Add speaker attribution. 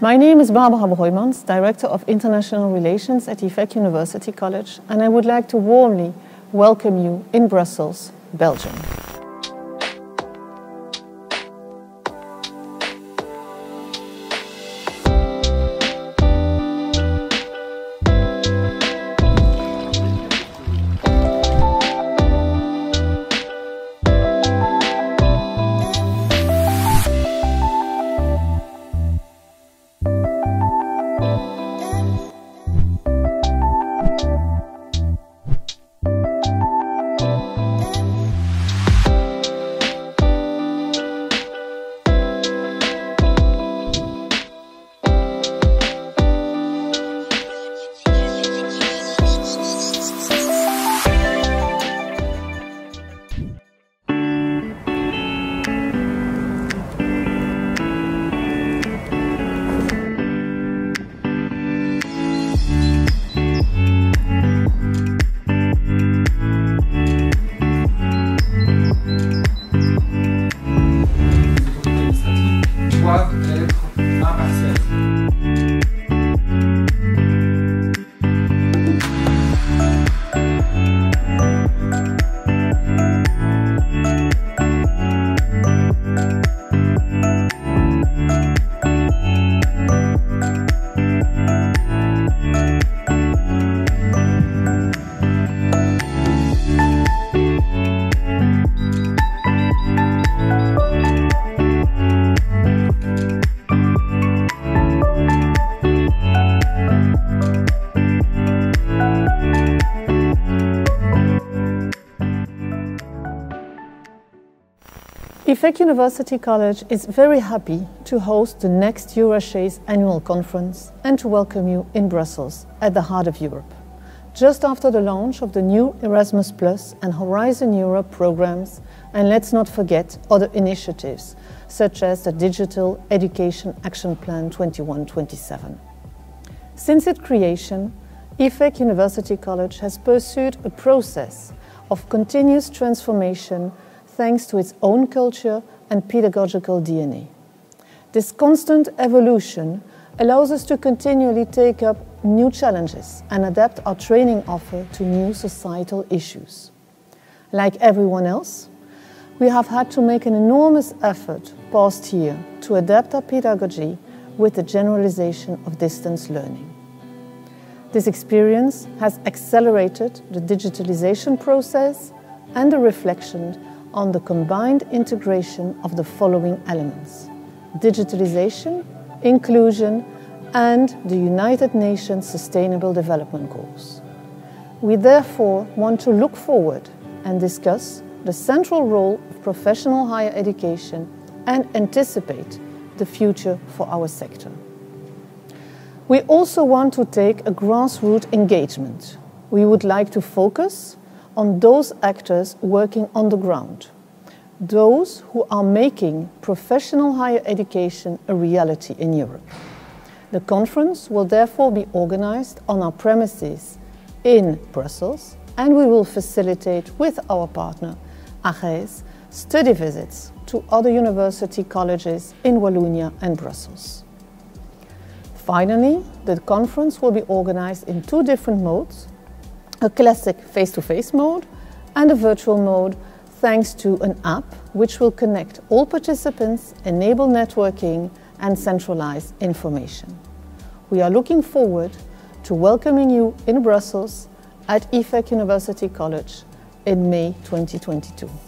Speaker 1: My name is Barbara Broijmans, Director of International Relations at EPHEC University College, and I would like to warmly welcome you in Brussels, Belgium. EPHEC University College is very happy to host the next EURASHE annual conference and to welcome you in Brussels at the heart of Europe. Just after the launch of the new Erasmus Plus and Horizon Europe programs, and let's not forget other initiatives such as the Digital Education Action Plan 2127. Since its creation, EPHEC University College has pursued a process of continuous transformation thanks to its own culture and pedagogical DNA. This constant evolution allows us to continually take up new challenges and adapt our training offer to new societal issues. Like everyone else, we have had to make an enormous effort past year to adapt our pedagogy with the generalization of distance learning. This experience has accelerated the digitalization process and the reflection on the combined integration of the following elements digitalization, inclusion, and the United Nations Sustainable Development Goals. We therefore want to look forward and discuss the central role of professional higher education and anticipate the future for our sector. We also want to take a grassroots engagement. We would like to focus on those actors working on the ground, those who are making professional higher education a reality in Europe. The conference will therefore be organized on our premises in Brussels and we will facilitate with our partner, AGES, study visits to other university colleges in Wallonia and Brussels. Finally, the conference will be organized in two different modes, a classic face-to-face -face mode and a virtual mode thanks to an app which will connect all participants, enable networking and centralize information. We are looking forward to welcoming you in Brussels at EPHEC University College in May 2022.